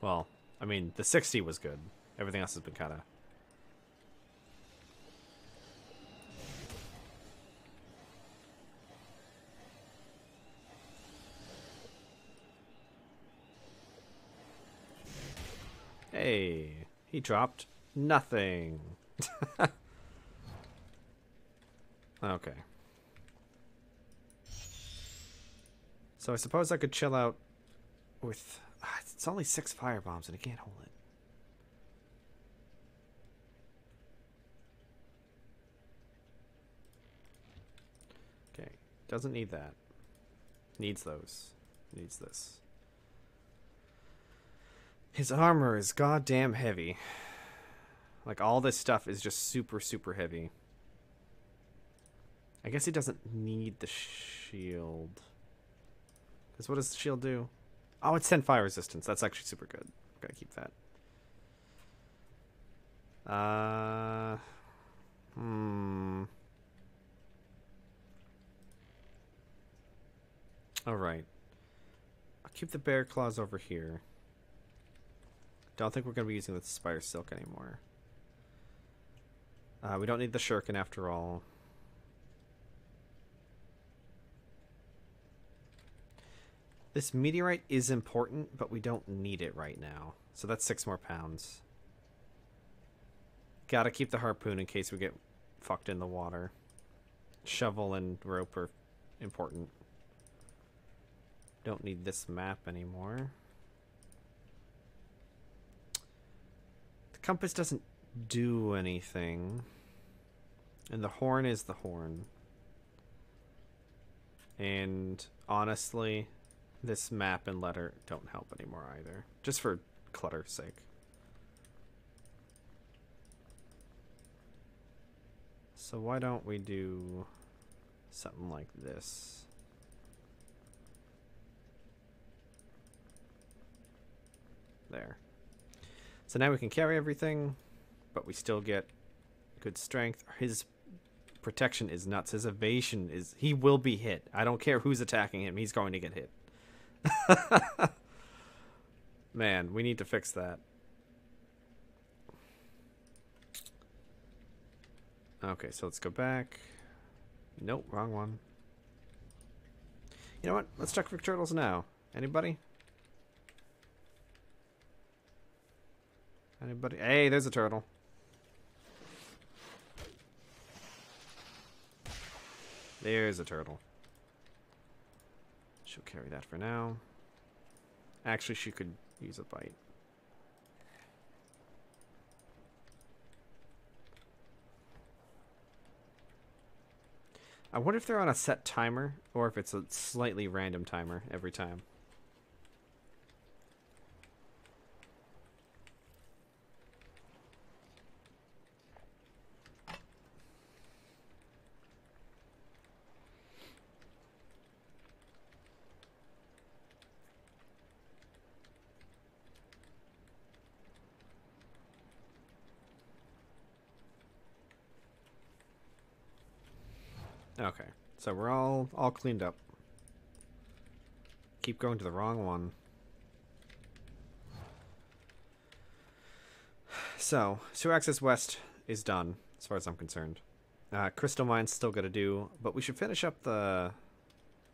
Well, I mean, the 60 was good. Everything else has been kind of... Hey, he dropped nothing. okay. So I suppose I could chill out with... It's only six fire bombs and I can't hold it. Okay, doesn't need that. Needs those. Needs this. His armor is goddamn heavy. Like all this stuff is just super, super heavy. I guess he doesn't need the shield. Because what does the shield do? Oh, it's 10 fire resistance. That's actually super good. Gotta keep that. Uh. Hmm. Alright. I'll keep the bear claws over here. Don't think we're going to be using the spider silk anymore. Uh, we don't need the shuriken after all. This meteorite is important, but we don't need it right now. So that's six more pounds. Gotta keep the harpoon in case we get fucked in the water. Shovel and rope are important. Don't need this map anymore. The compass doesn't do anything. And the horn is the horn. And honestly, this map and letter don't help anymore either. Just for clutter's sake. So why don't we do something like this? There. So now we can carry everything, but we still get good strength. His protection is nuts. His evasion is... He will be hit. I don't care who's attacking him. He's going to get hit. Man, we need to fix that. Okay, so let's go back. Nope, wrong one. You know what? Let's check for turtles now. Anybody? Anybody? Hey, there's a turtle. There's a turtle. She'll carry that for now. Actually, she could use a bite. I wonder if they're on a set timer or if it's a slightly random timer every time. Okay, so we're all all cleaned up. Keep going to the wrong one. So, sewer access west is done, as far as I'm concerned. Uh, crystal mine's still got to do, but we should finish up the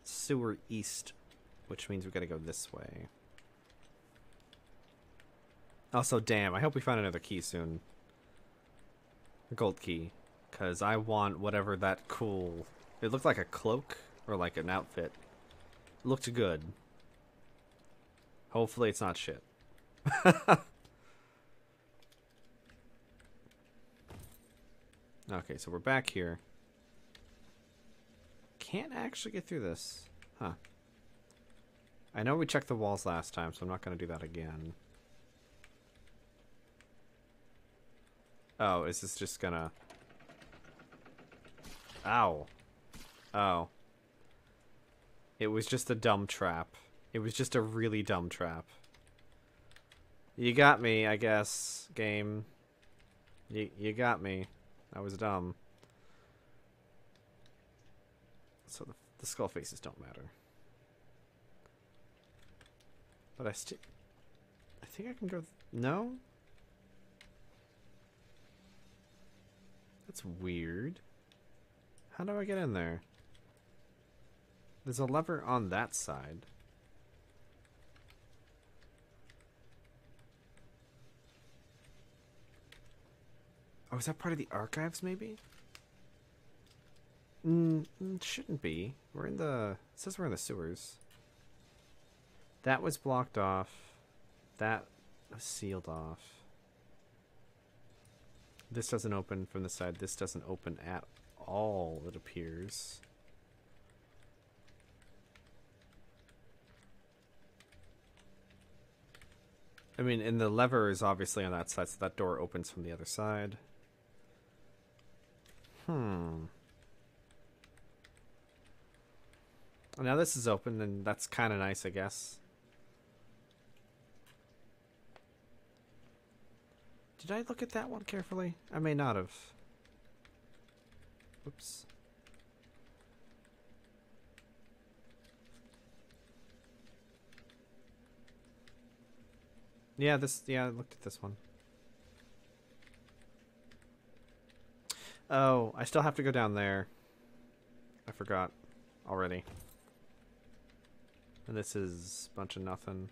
sewer east, which means we got to go this way. Also, damn, I hope we find another key soon. A gold key. Because I want whatever that cool... It looked like a cloak or like an outfit. It looked good. Hopefully it's not shit. okay, so we're back here. Can't actually get through this. Huh. I know we checked the walls last time, so I'm not going to do that again. Oh, is this just gonna... Ow. Oh. It was just a dumb trap. It was just a really dumb trap. You got me, I guess, game. You, you got me. That was dumb. So the, the skull faces don't matter. But I still... I think I can go... no? That's weird. How do I get in there? There's a lever on that side. Oh, is that part of the archives, maybe? Mm, mm, shouldn't be. We're in the... It says we're in the sewers. That was blocked off. That was sealed off. This doesn't open from the side. This doesn't open at all, it appears. I mean, and the lever is obviously on that side, so that door opens from the other side. Hmm. Now this is open, and that's kind of nice, I guess. Did I look at that one carefully? I may not have. Oops. Yeah, this. Yeah, I looked at this one. Oh, I still have to go down there. I forgot already. And this is a bunch of nothing.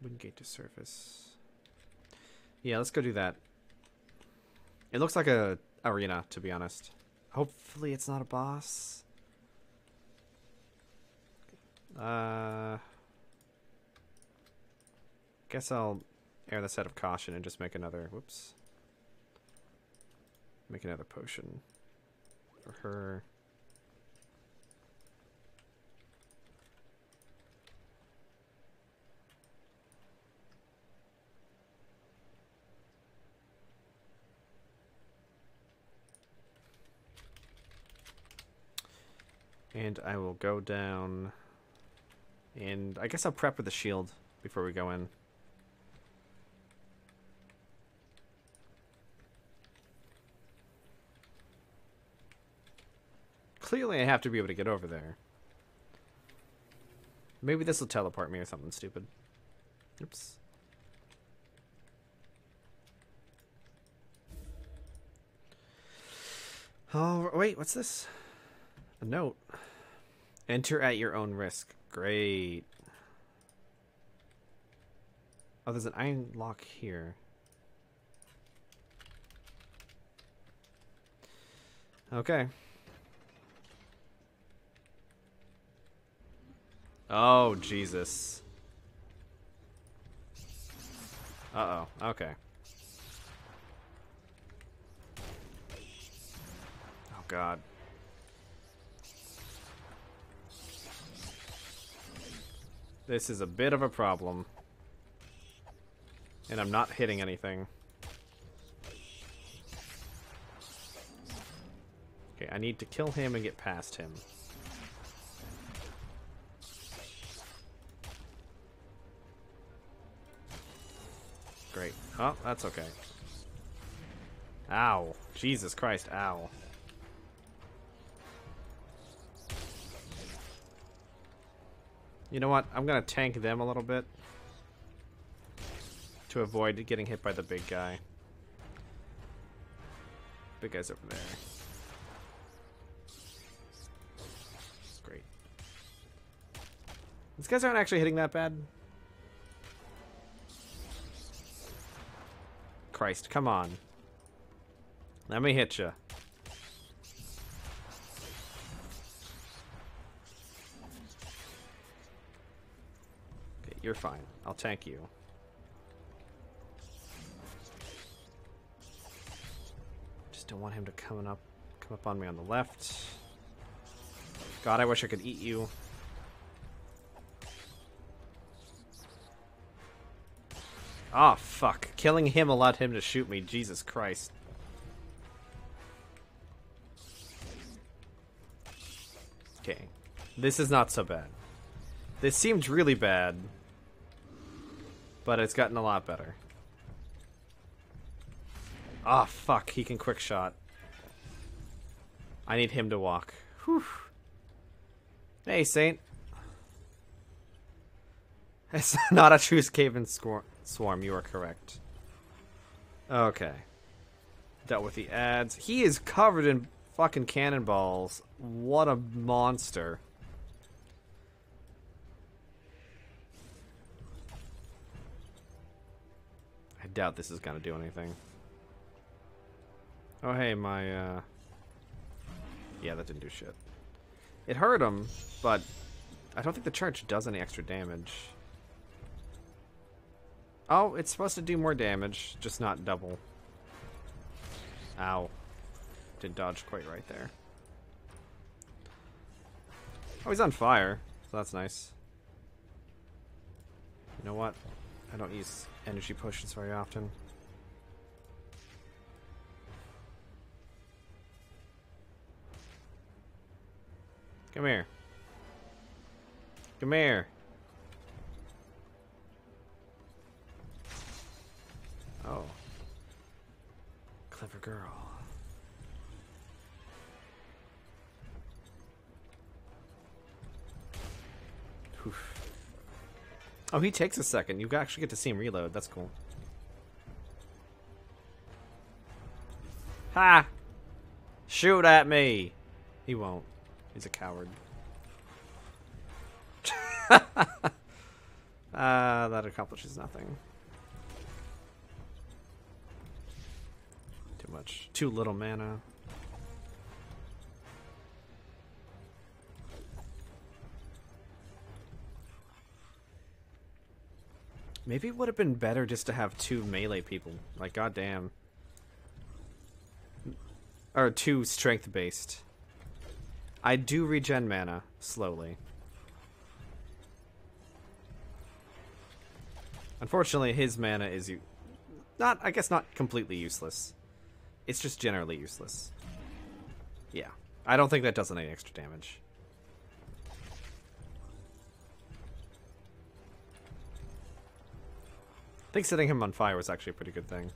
Wooden gate to surface. Yeah, let's go do that. It looks like a arena, to be honest. Hopefully it's not a boss. Uh, guess I'll err the side of caution and just make another. Whoops. Make another potion for her. And I will go down and I guess I'll prep with the shield before we go in. Clearly I have to be able to get over there. Maybe this will teleport me or something stupid. Oops. Oh, wait, what's this? A note. Enter at your own risk. Great. Oh, there's an iron lock here. Okay. Oh, Jesus. Uh-oh. Okay. Oh, God. This is a bit of a problem. And I'm not hitting anything. Okay, I need to kill him and get past him. Great. Oh, that's okay. Ow. Jesus Christ, ow. You know what? I'm to tank them a little bit. To avoid getting hit by the big guy. Big guy's over there. Great. These guys aren't actually hitting that bad. Christ, come on. Let me hit you. You're fine. I'll tank you. Just don't want him to come up come up on me on the left. God, I wish I could eat you. Ah, oh, fuck. Killing him allowed him to shoot me. Jesus Christ. Okay. This is not so bad. This seemed really bad. But it's gotten a lot better. Ah, oh, fuck. He can quick shot. I need him to walk. Whew. Hey, Saint. It's not a true Skaven swarm, you are correct. Okay. Dealt with the ads. He is covered in fucking cannonballs. What a monster. Doubt this is gonna do anything. Oh hey, my uh... Yeah, that didn't do shit. It hurt him, but I don't think the charge does any extra damage. Oh, it's supposed to do more damage, just not double. Ow. Didn't dodge quite right there. Oh, he's on fire, so that's nice. You know what? I don't use energy potions very often. Come here. Come here. Oh. Clever girl. Oof. Oh, he takes a second. You actually get to see him reload. That's cool. Ha! Shoot at me! He won't. He's a coward. uh, that accomplishes nothing. Too much. Too little mana. Maybe it would have been better just to have two melee people. Like, goddamn. Or two strength-based. I do regen mana, slowly. Unfortunately, his mana is... Not, I guess not completely useless. It's just generally useless. Yeah. I don't think that does any extra damage. Think setting him on fire was actually a pretty good thing.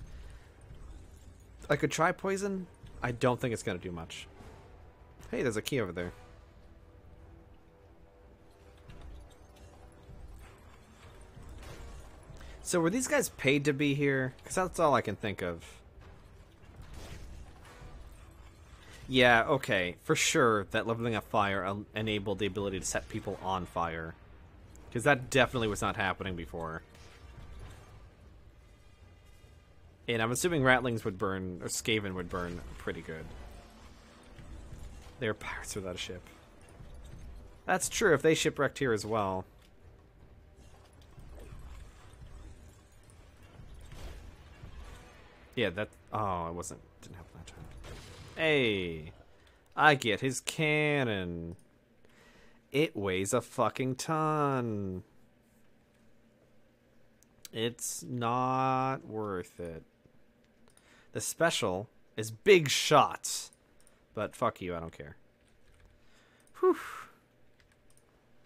I could try poison. I don't think it's going to do much. Hey, there's a key over there. So were these guys paid to be here? Because that's all I can think of. Yeah, okay. For sure that leveling up fire enabled the ability to set people on fire. Because that definitely was not happening before. And I'm assuming Ratlings would burn, or Skaven would burn pretty good. They're pirates without a ship. That's true, if they shipwrecked here as well. Yeah, that... Oh, I wasn't... Didn't have that time. Hey! I get his cannon. It weighs a fucking ton. It's not worth it. The special is big shots. But fuck you, I don't care. Whew.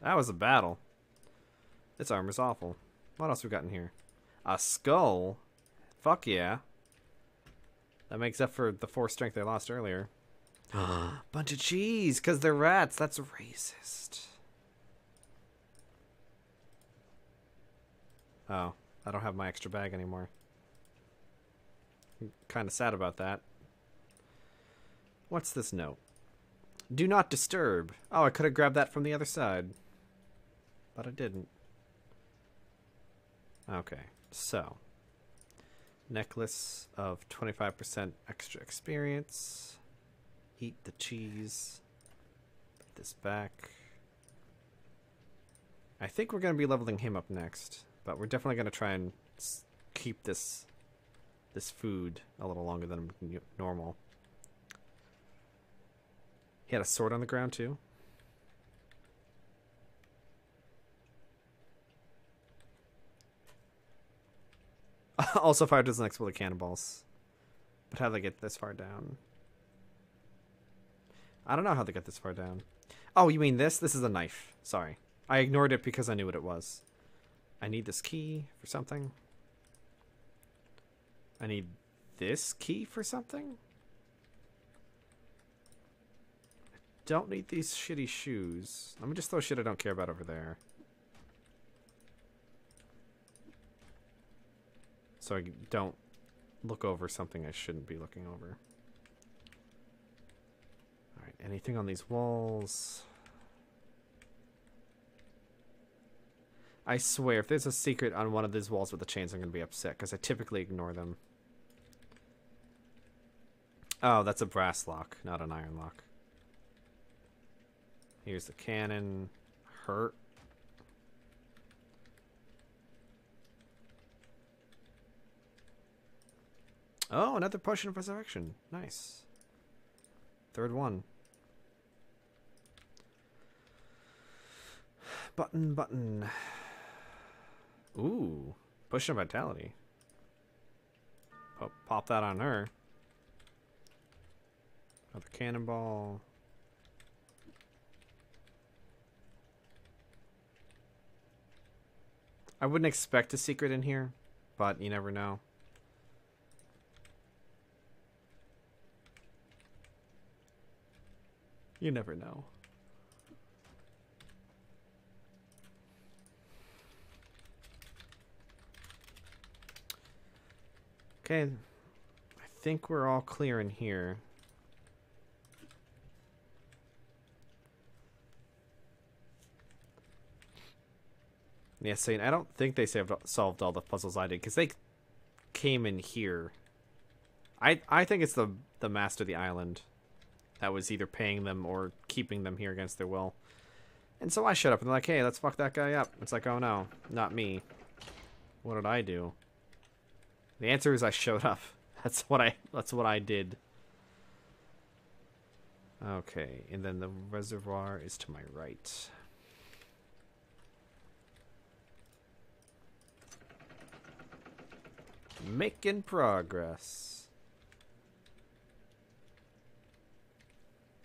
That was a battle. This armor's awful. What else we got in here? A skull? Fuck yeah. That makes up for the four strength I lost earlier. Bunch of cheese, because they're rats. That's racist. Oh, I don't have my extra bag anymore. Kind of sad about that. What's this note? Do not disturb. Oh, I could have grabbed that from the other side. But I didn't. Okay, so. Necklace of 25% extra experience. Eat the cheese. Put this back. I think we're going to be leveling him up next. But we're definitely going to try and keep this this food a little longer than normal. He had a sword on the ground too. also fire doesn't explode cannonballs. But how do they get this far down? I don't know how they get this far down. Oh, you mean this? This is a knife. Sorry. I ignored it because I knew what it was. I need this key for something. I need this key for something? I don't need these shitty shoes. Let me just throw shit I don't care about over there. So I don't look over something I shouldn't be looking over. Alright, anything on these walls? I swear, if there's a secret on one of these walls with the chains, I'm going to be upset, because I typically ignore them. Oh, that's a brass lock, not an iron lock. Here's the cannon. Hurt. Oh, another potion of resurrection. Nice. Third one. Button, button. Ooh, potion of vitality. Pop, pop that on her. Another cannonball. I wouldn't expect a secret in here, but you never know. You never know. Okay, I think we're all clear in here. Yeah, saying I don't think they solved all the puzzles I did because they came in here. I I think it's the the master of the island that was either paying them or keeping them here against their will. And so I showed up and they're like, hey, let's fuck that guy up. It's like, oh no, not me. What did I do? The answer is I showed up. That's what I that's what I did. Okay, and then the reservoir is to my right. Making progress.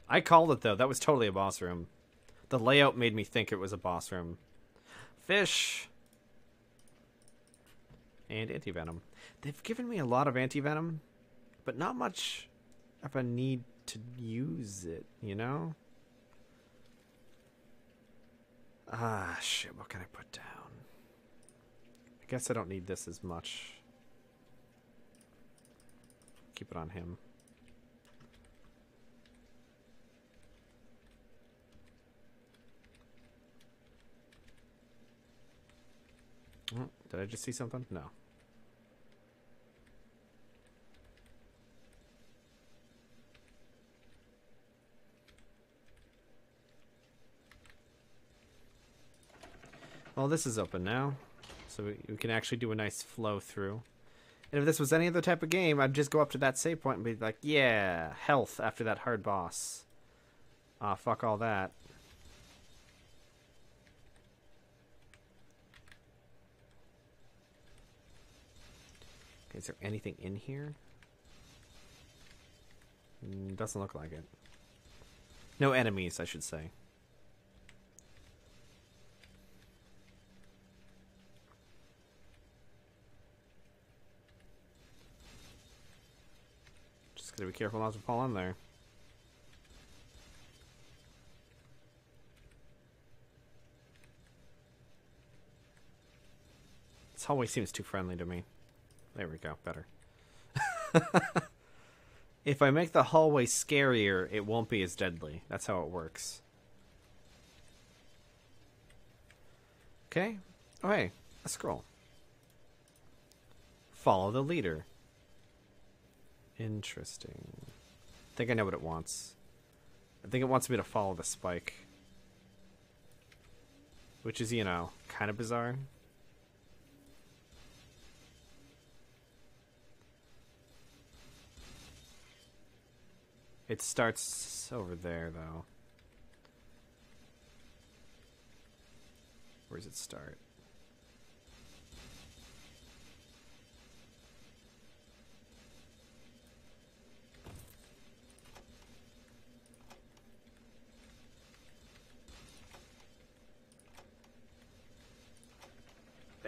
I called it though. That was totally a boss room. The layout made me think it was a boss room. Fish. And anti-venom. They've given me a lot of anti-venom, but not much of a need to use it, you know? Ah, shit, what can I put down? I guess I don't need this as much. Keep it on him. Oh, did I just see something? No. Well, this is open now, so we, we can actually do a nice flow through. And if this was any other type of game, I'd just go up to that save point and be like, yeah, health after that hard boss. Ah, fuck all that. Okay, is there anything in here? Mm, doesn't look like it. No enemies, I should say. Gotta be careful not to fall in there. This hallway seems too friendly to me. There we go, better. if I make the hallway scarier, it won't be as deadly. That's how it works. Okay. Oh, hey, a scroll. Follow the leader. Interesting. I think I know what it wants. I think it wants me to follow the spike. Which is, you know, kind of bizarre. It starts over there, though. Where does it start?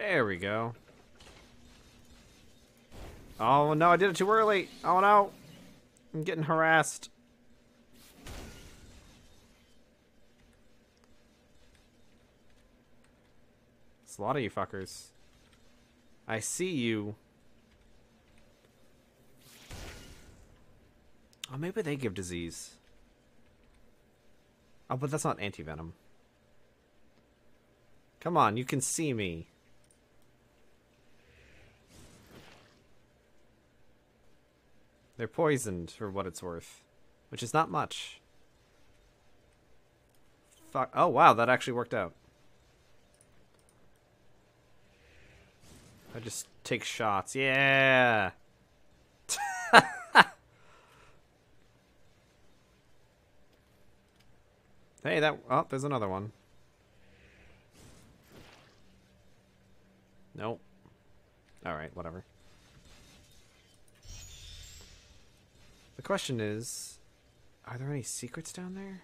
There we go. Oh no, I did it too early. Oh no. I'm getting harassed. It's a lot of you fuckers. I see you. Oh, maybe they give disease. Oh, but that's not anti-venom. Come on, you can see me. They're poisoned, for what it's worth. Which is not much. Fuck. Oh, wow, that actually worked out. I just take shots. Yeah! hey, that... Oh, there's another one. Nope. Alright, whatever. The question is, are there any secrets down there?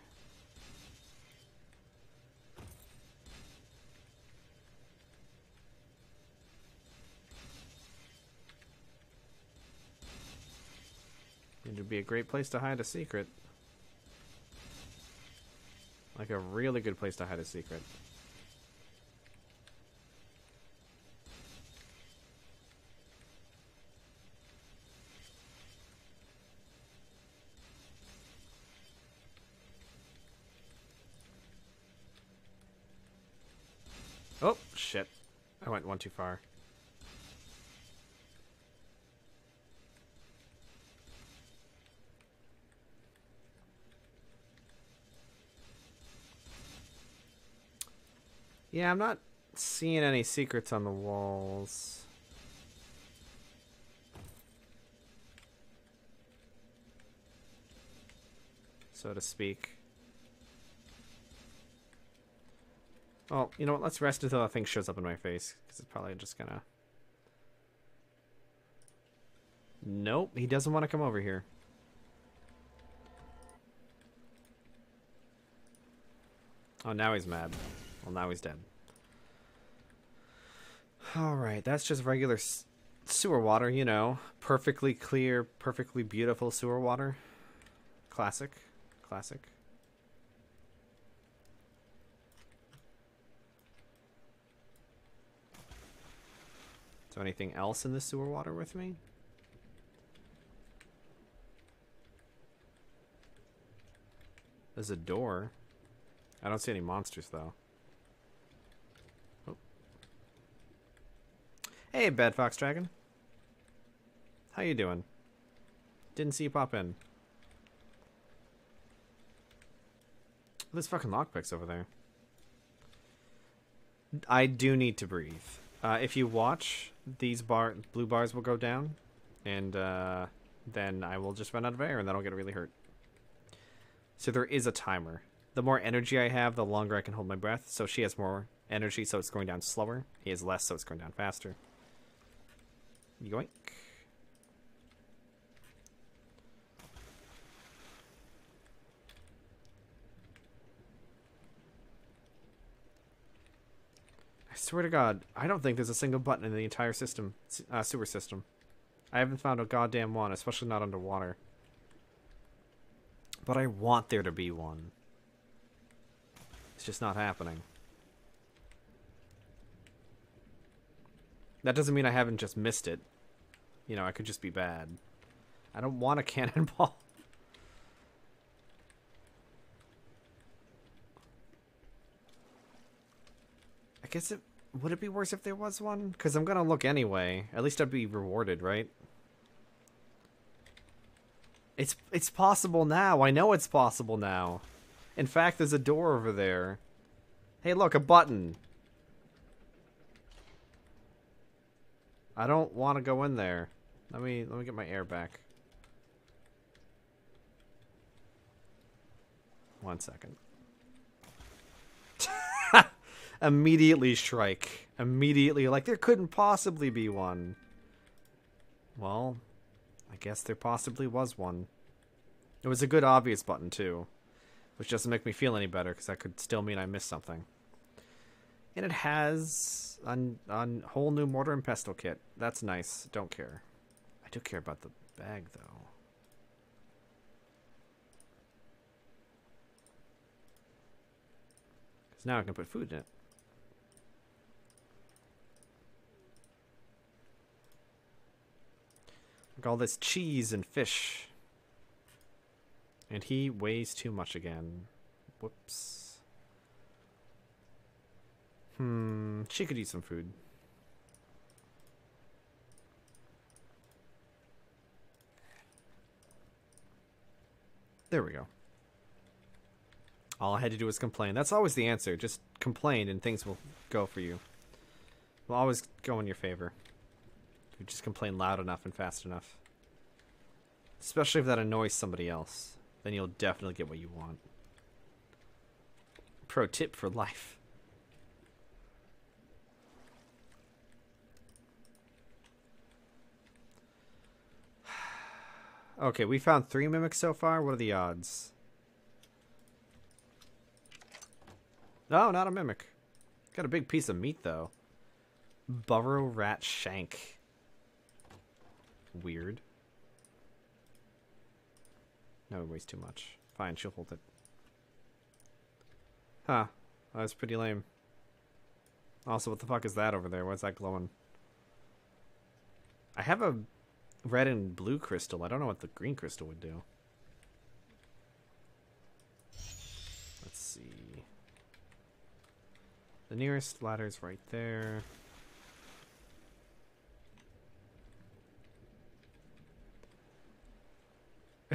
It would be a great place to hide a secret. Like a really good place to hide a secret. Oh, shit. I went one too far. Yeah, I'm not seeing any secrets on the walls. So to speak. Well, you know what? Let's rest until that thing shows up in my face. Because it's probably just gonna... Nope, he doesn't want to come over here. Oh, now he's mad. Well, now he's dead. Alright, that's just regular sewer water, you know. Perfectly clear, perfectly beautiful sewer water. Classic. Classic. So anything else in the sewer water with me? There's a door. I don't see any monsters though. Oh. Hey, Bad Fox Dragon. How you doing? Didn't see you pop in. There's fucking lockpicks over there. I do need to breathe. Uh, if you watch, these bar blue bars will go down, and uh, then I will just run out of air, and then I'll get really hurt. So there is a timer. The more energy I have, the longer I can hold my breath. So she has more energy, so it's going down slower. He has less, so it's going down faster. Yoink. Swear to God, I don't think there's a single button in the entire system, uh, sewer system. I haven't found a goddamn one, especially not underwater. But I want there to be one. It's just not happening. That doesn't mean I haven't just missed it. You know, I could just be bad. I don't want a cannonball. I guess it would it be worse if there was one? Because I'm gonna look anyway. At least I'd be rewarded, right? It's it's possible now. I know it's possible now. In fact, there's a door over there. Hey, look, a button. I don't want to go in there. Let me let me get my air back. One second. Immediately strike. Immediately, like, there couldn't possibly be one. Well, I guess there possibly was one. It was a good obvious button, too. Which doesn't make me feel any better, because that could still mean I missed something. And it has a, a whole new mortar and pestle kit. That's nice. Don't care. I do care about the bag, though. Now I can put food in it. Look, all this cheese and fish. And he weighs too much again. Whoops. Hmm, she could eat some food. There we go. All I had to do was complain. That's always the answer. Just complain and things will go for you. Will always go in your favor. You just complain loud enough and fast enough. Especially if that annoys somebody else. Then you'll definitely get what you want. Pro tip for life. okay, we found three mimics so far. What are the odds? No, not a mimic. Got a big piece of meat, though. Burrow rat shank. Weird. No, it weighs too much. Fine, she'll hold it. Huh. That was pretty lame. Also, what the fuck is that over there? What's that glowing? I have a red and blue crystal. I don't know what the green crystal would do. Let's see. The nearest ladder's right there.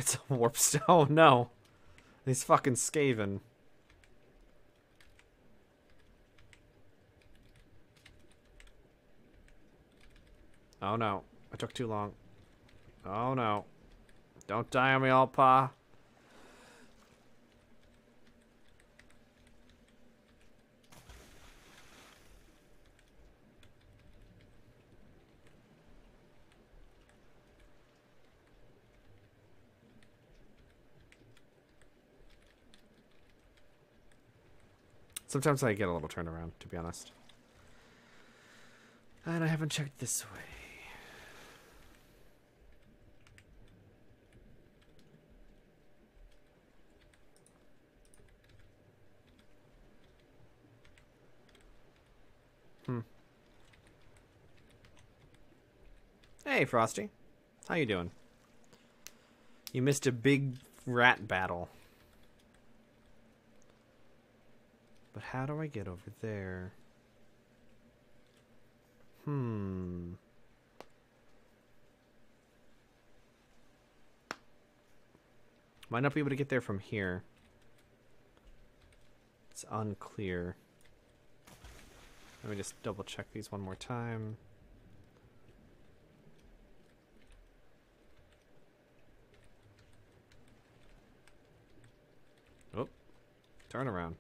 It's a warp stone. Oh no. He's fucking Skaven. Oh no. I took too long. Oh no. Don't die on me, ol' Pa. Sometimes I get a little turnaround, to be honest. And I haven't checked this way. Hmm. Hey, Frosty. How you doing? You missed a big rat battle. But how do I get over there? Hmm. Might not be able to get there from here. It's unclear. Let me just double check these one more time. Oh, turn around.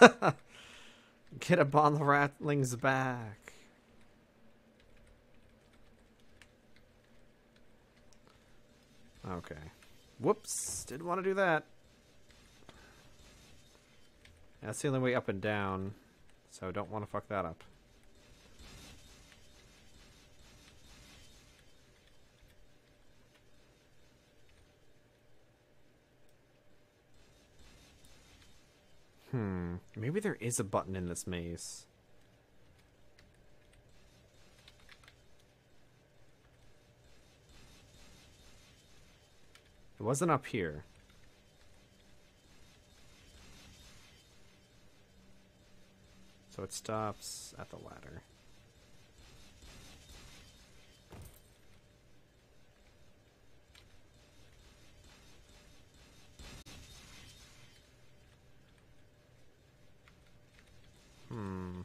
Get up on the ratling's back. Okay. Whoops. Didn't want to do that. That's the only way up and down. So don't want to fuck that up. Hmm. Maybe there is a button in this maze. It wasn't up here. So it stops at the ladder. Hmm.